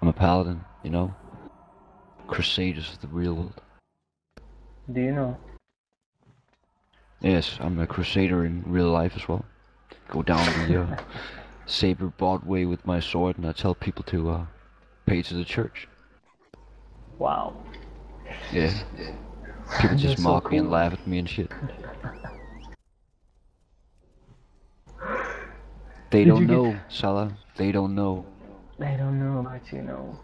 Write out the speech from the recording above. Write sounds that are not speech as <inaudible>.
I'm a paladin, you know? Crusaders of the real world. Do you know? Yes, I'm a crusader in real life as well. Go down the uh, <laughs> saber Broadway with my sword and I tell people to uh, pay to the church. Wow. Yeah. People just That's so mock me and laugh at me and shit. <laughs> They Did don't get- know, Salah. They don't know. I don't know, but you know.